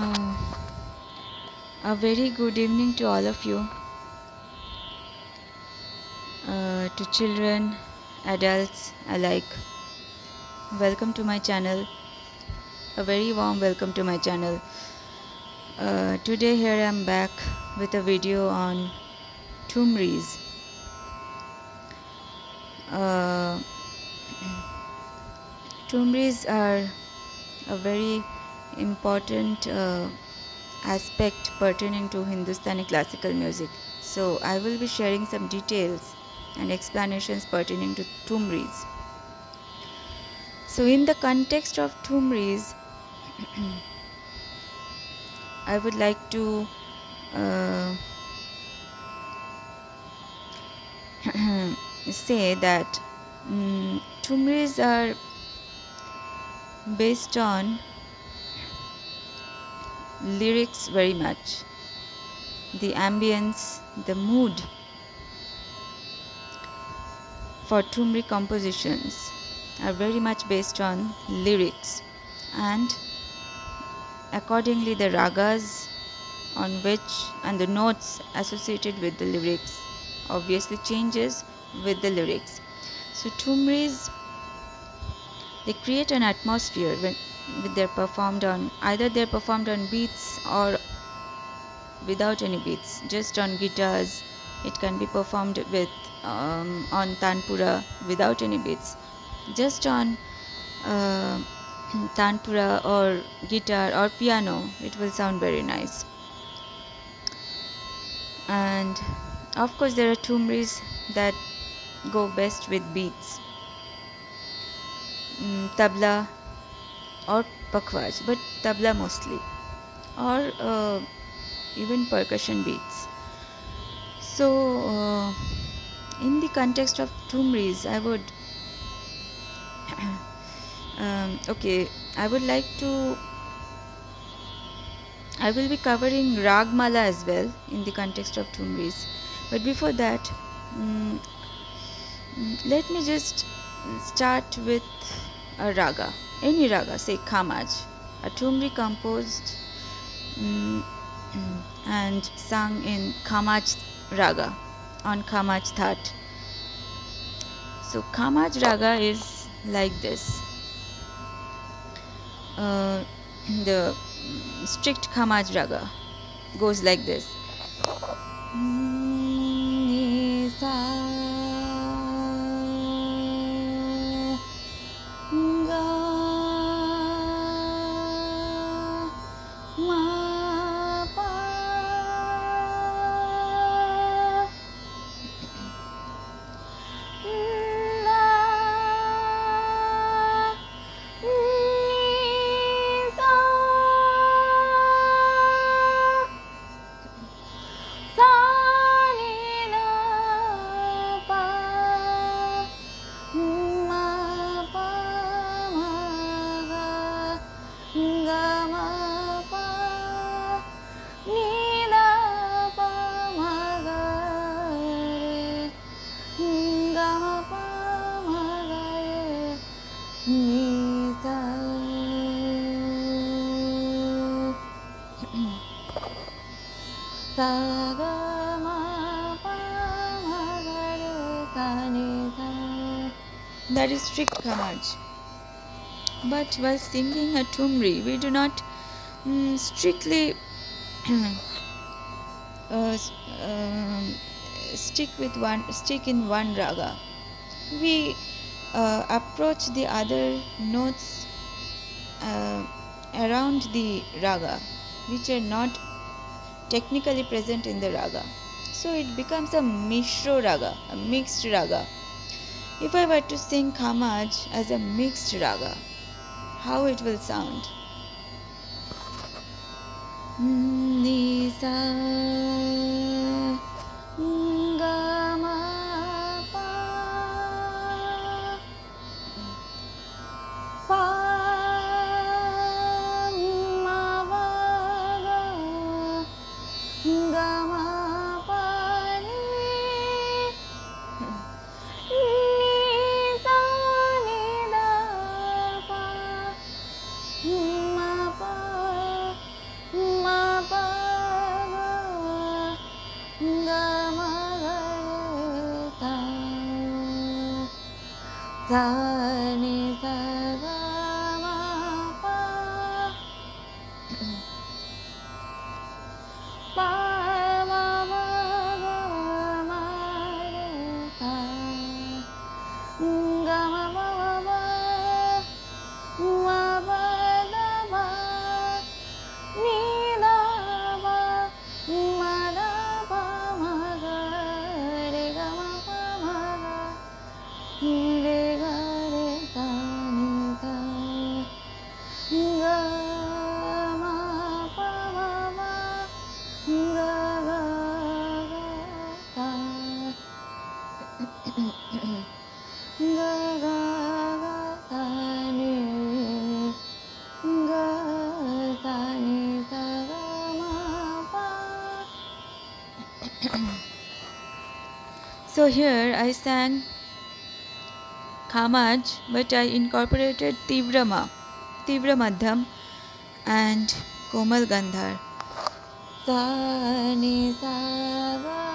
Uh, a very good evening to all of you, uh, to children, adults alike. Welcome to my channel. A very warm welcome to my channel. Uh, today here I am back with a video on Thumris. Uh, are a very important uh, aspect pertaining to Hindustani classical music. So I will be sharing some details and explanations pertaining to Thumris. So in the context of Thumris, I would like to uh, say that um, Thumris are based on lyrics very much. The ambience the mood for Thumri compositions are very much based on lyrics. And accordingly the ragas on which and the notes associated with the lyrics obviously changes with the lyrics. So Thumris they create an atmosphere when they're performed on either they're performed on beats or without any beats just on guitars. It can be performed with um, on tanpura without any beats. Just on uh, tanpura or guitar or piano it will sound very nice. And of course there are thumris that go best with beats. Mm, tabla or pakhwaj but tabla mostly. or even percussion beats. So in the context of thumris i would um, okay i would like to i will be covering ragmala as well in the context of thumris but before that um, let me just start with a raga any raga, say Khamaj a composed um, and sung in Khamaj raga on Khamaj That. So Khamaj raga is like this. Uh, the strict Khamaj raga goes like this. That is strict Khamaj. But while singing a Thumri, we do not mm, strictly uh, uh, stick with one stick in one raga. We uh, approach the other notes uh, around the raga, which are not technically present in the raga. So it becomes a mishro raga, a mixed raga. If I were to sing Khamaj as a mixed raga, how it will sound? Nisa so here I sang Khamaj, but I incorporated Tivrama, Tivra Madhyam and Komal Gandhar. Sa ni sa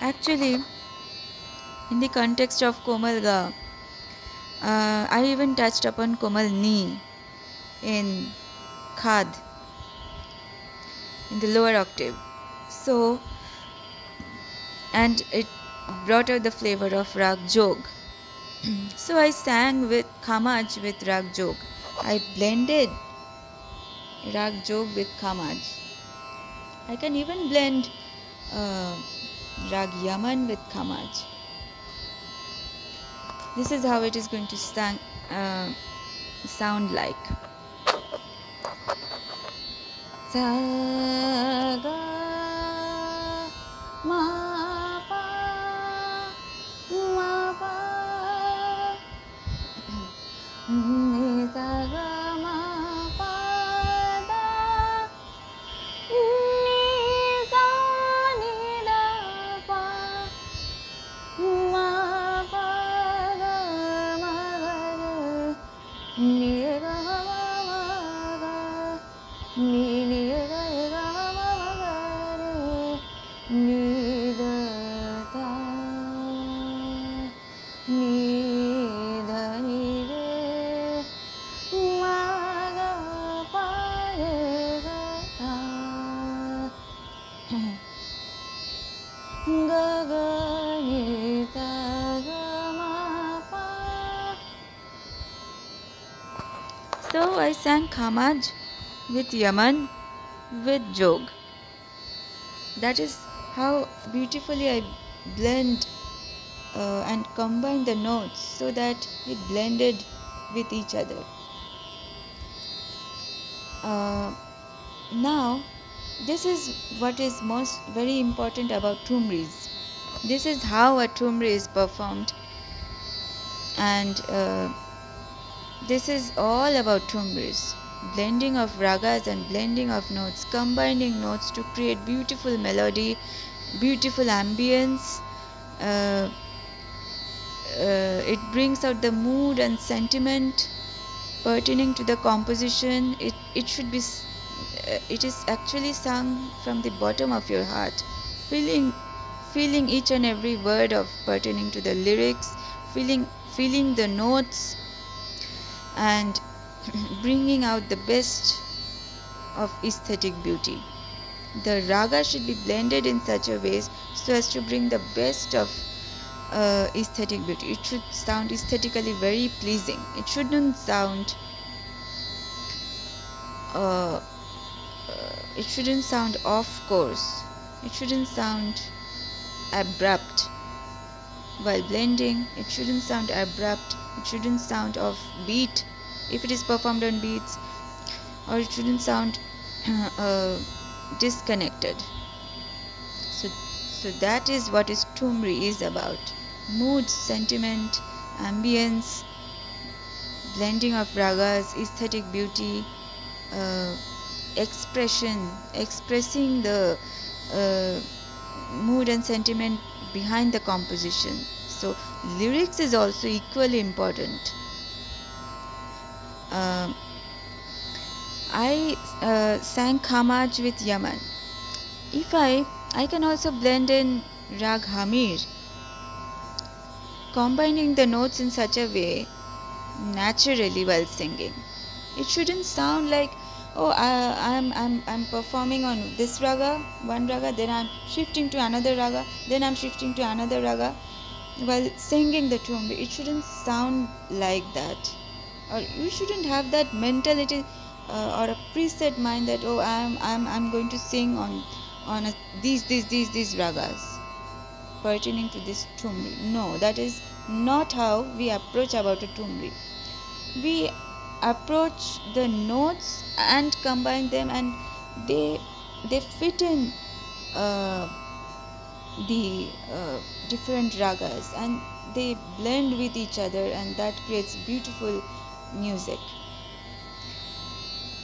Actually, in the context of Komal Ga, uh, I even touched upon Komal Ni in Khad in the lower octave. So, and it brought out the flavor of Rag Jog. so I sang with Khamaj with Rag Jog. I blended Rag Jog with Khamaj. I can even blend uh, Rag Yaman with Khamaj. This is how it is going to uh, sound like. Saga ma So I sang Khamaj with Yaman with Jog. That is how beautifully I blend uh, and combine the notes so that it blended with each other. Uh, now, this is what is most very important about thumris. This is how a thumri is performed, and uh, this is all about Thumris blending of ragas and blending of notes, combining notes to create beautiful melody, beautiful ambience. Uh, uh, it brings out the mood and sentiment pertaining to the composition. It it should be. Uh, it is actually sung from the bottom of your heart, feeling feeling each and every word of pertaining to the lyrics, feeling feeling the notes and bringing out the best of aesthetic beauty. The raga should be blended in such a way so as to bring the best of uh, aesthetic beauty. It should sound aesthetically very pleasing. It shouldn't sound uh, uh, it shouldn't sound off course. It shouldn't sound abrupt. While blending, it shouldn't sound abrupt. It shouldn't sound off beat if it is performed on beats or it shouldn't sound uh, disconnected so so that is what is Thumri is about mood sentiment ambience blending of ragas aesthetic beauty uh, expression expressing the uh, mood and sentiment behind the composition so lyrics is also equally important uh, I uh, sang Khamaj with Yaman. If I, I can also blend in Rag Hamir, combining the notes in such a way naturally while singing. It shouldn't sound like, oh, I, I'm, I'm, I'm performing on this raga, one raga, then I'm shifting to another raga, then I'm shifting to another raga while singing the tune. It shouldn't sound like that or you shouldn't have that mentality uh, or a preset mind that oh i'm i'm i'm going to sing on on a, these these these these ragas pertaining to this thumri. No, that is not how we approach about a thumri. We approach the notes and combine them and they they fit in uh, the uh, different ragas and they blend with each other and that creates beautiful music.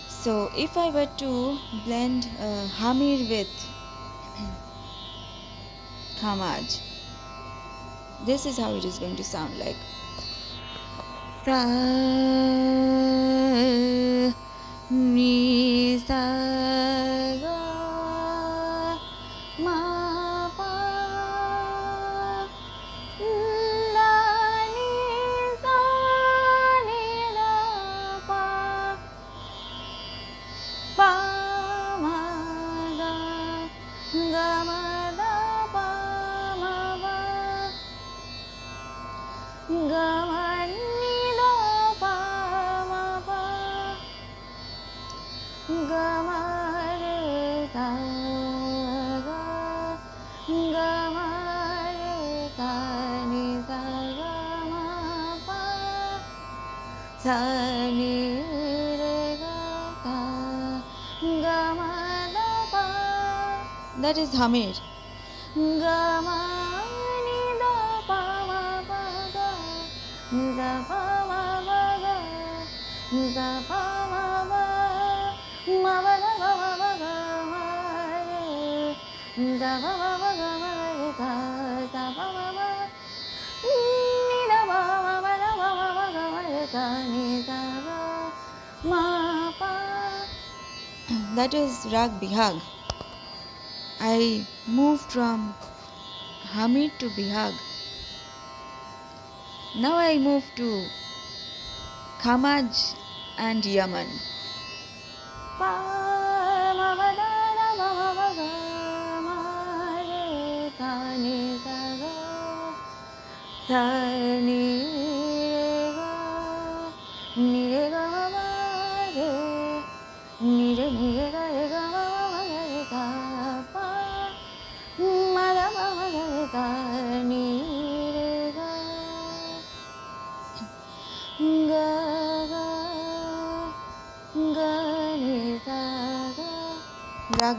So if I were to blend uh, Hamir with Khamaj this is how it is going to sound like sa ni ga ma pa that is rag bihag i moved from hamir to bihag now i move to khamaj and yaman pa ga ni sa ga rag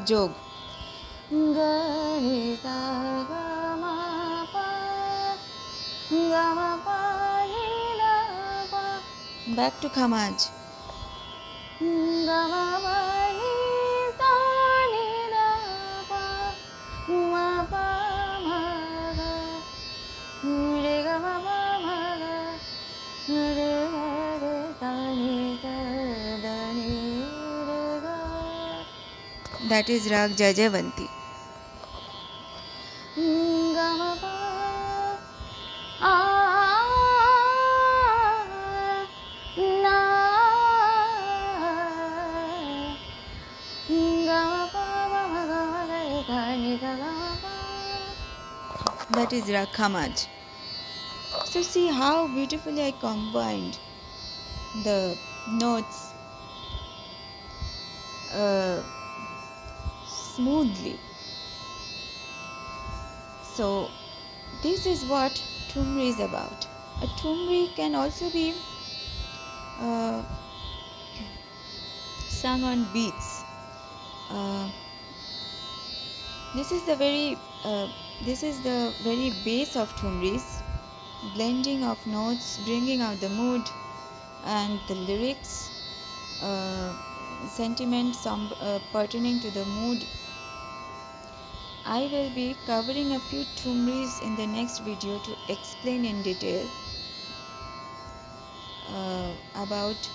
sa ga ma pa that is rag khamaj so see how beautifully i combined the notes uh, smoothly so this is what Thumri is about. A Thumri can also be uh, sung on beats. Uh, this is the very uh, this is the very base of Thumris, blending of notes, bringing out the mood and the lyrics, sentiments some, uh, pertaining to the mood I will be covering a few thumris in the next video to explain in detail uh, about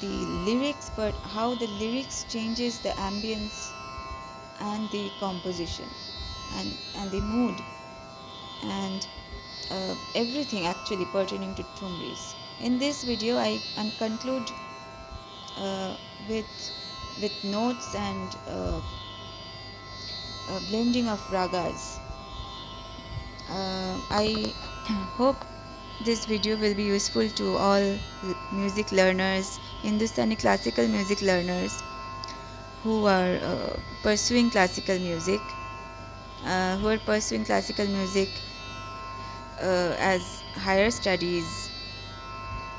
the lyrics but how the lyrics changes the ambience and the composition and, and the mood and uh, everything actually pertaining to thumris. In this video I conclude uh, with with notes and uh, blending of ragas. Uh, I hope this video will be useful to all music learners, Hindustani classical music learners who are uh, pursuing classical music uh, who are pursuing classical music uh, as higher studies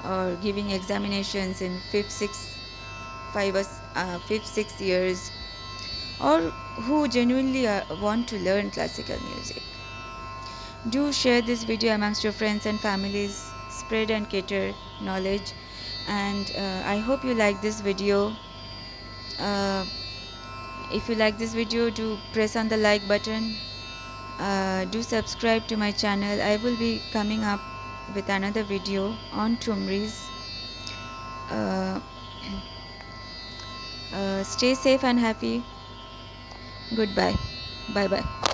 or giving examinations in fifth, sixth, five, uh, fifth, sixth years, or who genuinely uh, want to learn classical music. Do share this video amongst your friends and families, spread and cater knowledge, and uh, I hope you like this video. Uh, if you like this video, do press on the like button. Uh, do subscribe to my channel. I will be coming up with another video on Thumris. Uh, stay safe and happy. Goodbye. Bye bye.